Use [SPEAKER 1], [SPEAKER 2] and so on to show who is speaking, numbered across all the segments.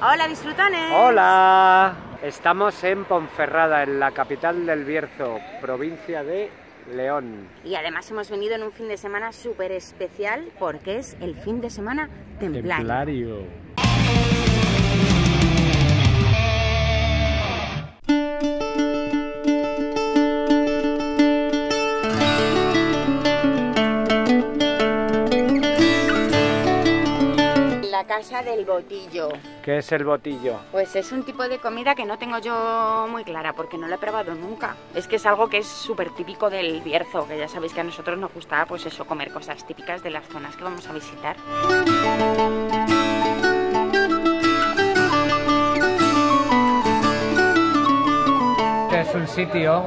[SPEAKER 1] Hola disfrutones.
[SPEAKER 2] Hola, estamos en Ponferrada, en la capital del Bierzo, provincia de León.
[SPEAKER 1] Y además hemos venido en un fin de semana súper especial porque es el fin de semana templario.
[SPEAKER 2] Templario.
[SPEAKER 1] Casa del botillo.
[SPEAKER 2] ¿Qué es el botillo?
[SPEAKER 1] Pues es un tipo de comida que no tengo yo muy clara porque no lo he probado nunca. Es que es algo que es súper típico del Bierzo, que ya sabéis que a nosotros nos gusta pues eso, comer cosas típicas de las zonas que vamos a visitar.
[SPEAKER 2] Es un sitio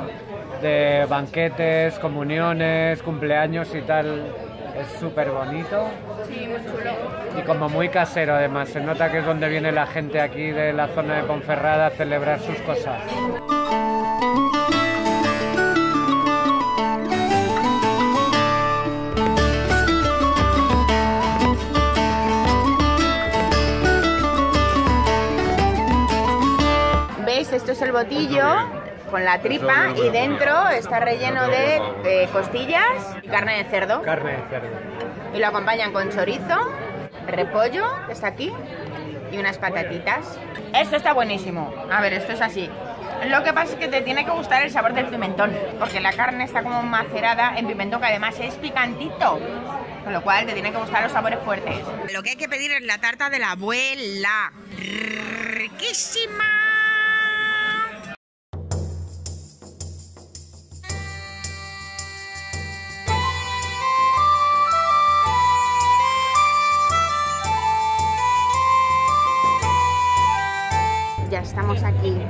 [SPEAKER 2] de banquetes, comuniones, cumpleaños y tal es súper bonito.
[SPEAKER 1] Sí, muy chulo.
[SPEAKER 2] Y como muy casero además. Se nota que es donde viene la gente aquí de la zona de Ponferrada a celebrar sus cosas.
[SPEAKER 1] ¿Veis? Esto es el botillo con la tripa y dentro está relleno de costillas y carne de cerdo.
[SPEAKER 2] Carne de cerdo.
[SPEAKER 1] Y lo acompañan con chorizo, repollo, que está aquí, y unas patatitas. Esto está buenísimo. A ver, esto es así. Lo que pasa es que te tiene que gustar el sabor del pimentón, porque la carne está como macerada en pimentón, que además es picantito. Con lo cual te tienen que gustar los sabores fuertes. Lo que hay que pedir es la tarta de la abuela. Riquísima. Aquí,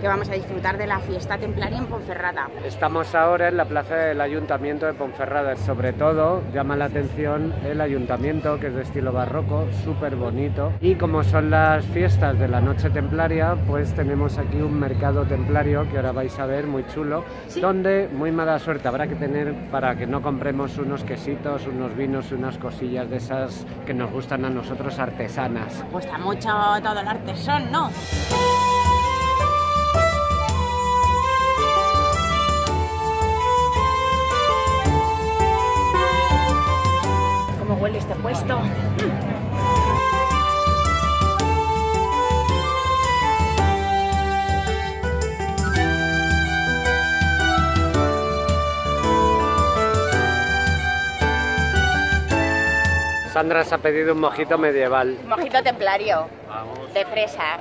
[SPEAKER 1] que vamos a disfrutar de la fiesta templaria en Ponferrada.
[SPEAKER 2] Estamos ahora en la plaza del Ayuntamiento de Ponferrada. Sobre todo llama la atención el ayuntamiento, que es de estilo barroco, súper bonito. Y como son las fiestas de la noche templaria, pues tenemos aquí un mercado templario que ahora vais a ver, muy chulo, donde muy mala suerte habrá que tener para que no compremos unos quesitos, unos vinos, unas cosillas de esas que nos gustan a nosotros artesanas.
[SPEAKER 1] Cuesta mucho todo el artesón, ¿no?
[SPEAKER 2] Sandra se ha pedido un mojito medieval.
[SPEAKER 1] Mojito templario. De fresa.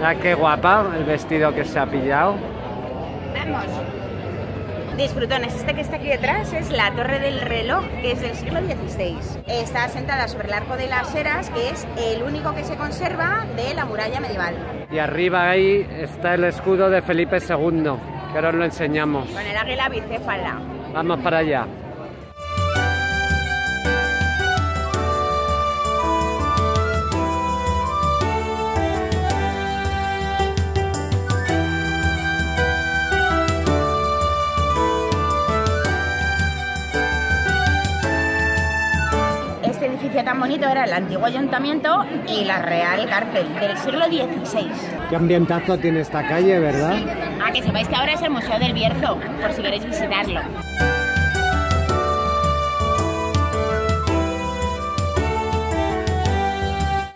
[SPEAKER 2] ah, qué guapa el vestido que se ha pillado.
[SPEAKER 1] Vamos. Disfrutones, este que está aquí detrás es la Torre del Reloj, que es del siglo XVI. Está asentada sobre el Arco de las Heras, que es el único que se conserva de la muralla medieval.
[SPEAKER 2] Y arriba ahí está el escudo de Felipe II, que ahora os lo enseñamos.
[SPEAKER 1] Con el águila bicéfala.
[SPEAKER 2] Vamos para allá.
[SPEAKER 1] Bonito era el antiguo ayuntamiento y la Real Cárcel del siglo XVI.
[SPEAKER 2] Qué ambientazo tiene esta calle, ¿verdad?
[SPEAKER 1] Ah, que sepáis que ahora es el Museo del Bierzo, por si queréis visitarlo.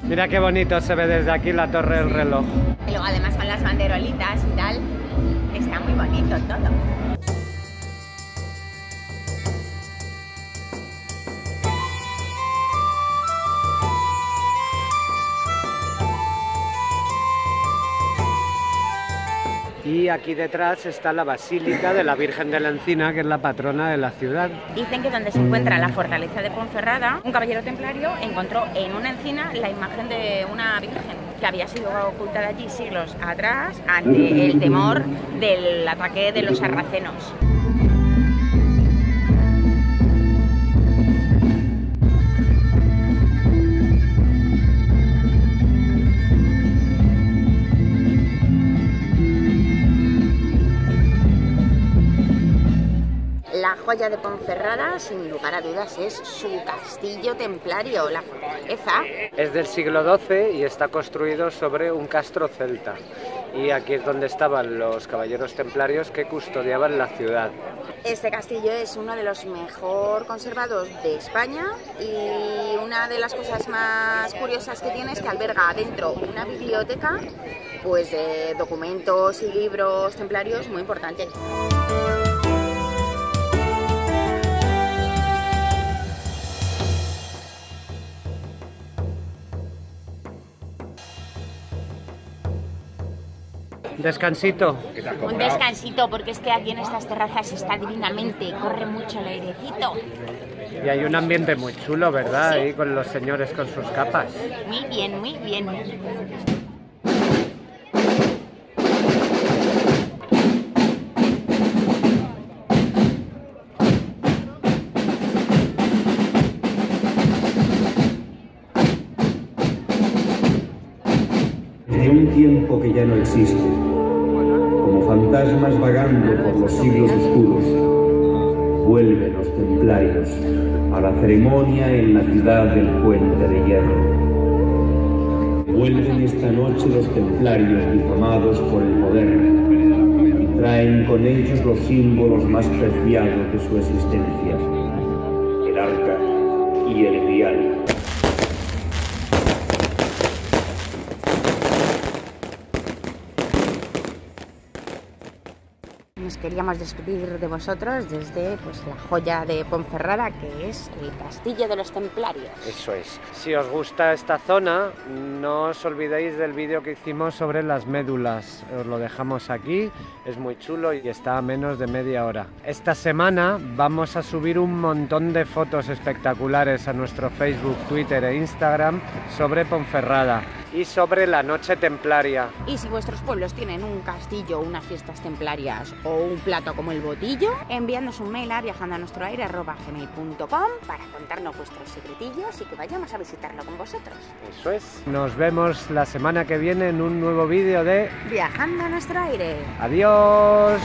[SPEAKER 2] Mira qué bonito se ve desde aquí la Torre del Reloj.
[SPEAKER 1] Y luego además con las banderolitas y tal. Está muy bonito todo.
[SPEAKER 2] Y aquí detrás está la Basílica de la Virgen de la Encina, que es la patrona de la ciudad.
[SPEAKER 1] Dicen que donde se encuentra la fortaleza de Ponferrada, un caballero templario encontró en una encina la imagen de una virgen que había sido ocultada allí siglos atrás ante el temor del ataque de los sarracenos. Joya de Ponferrada, sin lugar a dudas, es su castillo templario, la fortaleza.
[SPEAKER 2] Es del siglo XII y está construido sobre un castro celta. Y aquí es donde estaban los caballeros templarios que custodiaban la ciudad.
[SPEAKER 1] Este castillo es uno de los mejor conservados de España y una de las cosas más curiosas que tiene es que alberga adentro una biblioteca pues de documentos y libros templarios muy importantes.
[SPEAKER 2] Descansito.
[SPEAKER 1] Un descansito, porque es que aquí en estas terrazas está divinamente, corre mucho el airecito.
[SPEAKER 2] Y hay un ambiente muy chulo, ¿verdad? Ahí con los señores con sus capas.
[SPEAKER 1] Muy bien, muy bien.
[SPEAKER 3] Como fantasmas vagando por los siglos oscuros, vuelven los templarios a la ceremonia en la ciudad del puente de hierro. Vuelven esta noche los templarios difamados por el poder y traen con ellos los símbolos más preciados de su existencia, el arca y el vial.
[SPEAKER 1] Queríamos despedir de vosotros desde pues, la joya de Ponferrada, que es el Castillo de los Templarios.
[SPEAKER 2] Eso es. Si os gusta esta zona, no os olvidéis del vídeo que hicimos sobre las médulas. Os lo dejamos aquí, es muy chulo y está a menos de media hora. Esta semana vamos a subir un montón de fotos espectaculares a nuestro Facebook, Twitter e Instagram sobre Ponferrada y sobre la noche templaria.
[SPEAKER 1] Y si vuestros pueblos tienen un castillo, unas fiestas templarias o un plato como el botillo, enviadnos un mail a viajando a nuestro aire para contarnos vuestros secretillos y que vayamos a visitarlo con vosotros.
[SPEAKER 2] Eso es. Nos vemos la semana que viene en un nuevo vídeo de
[SPEAKER 1] Viajando a nuestro aire.
[SPEAKER 2] Adiós.